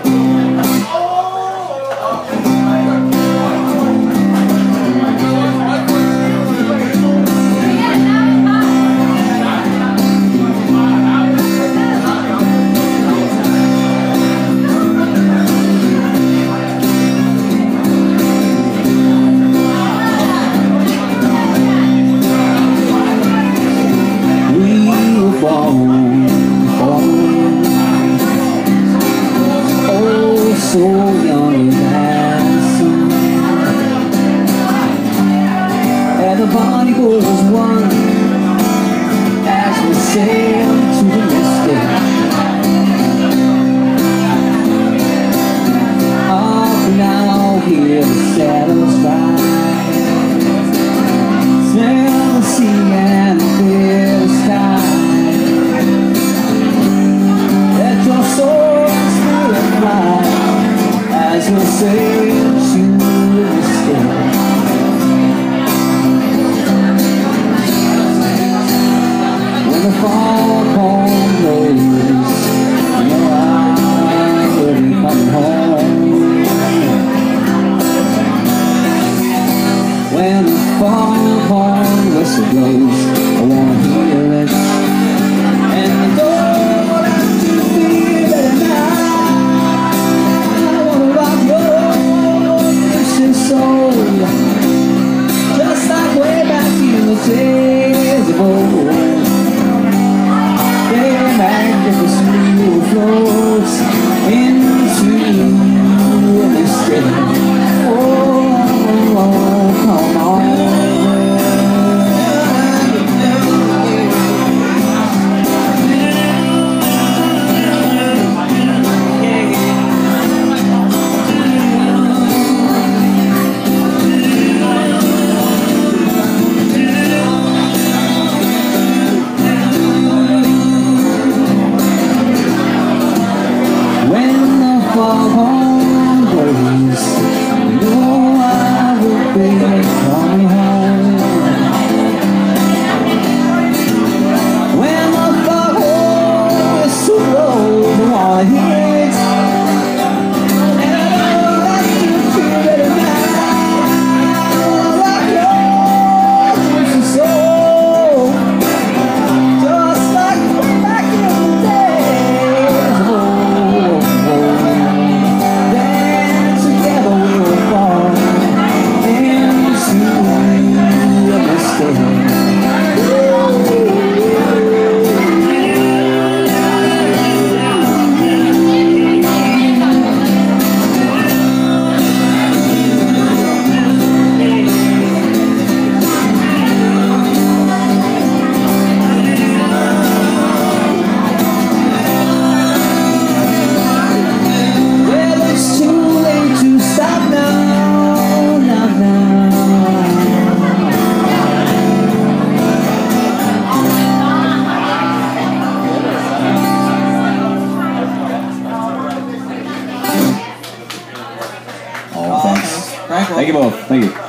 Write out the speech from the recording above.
Oh Thank you both. Thank you.